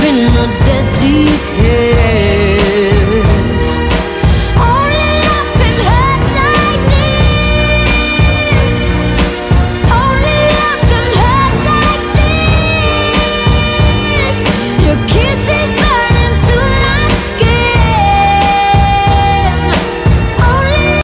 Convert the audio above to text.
been a deadbeat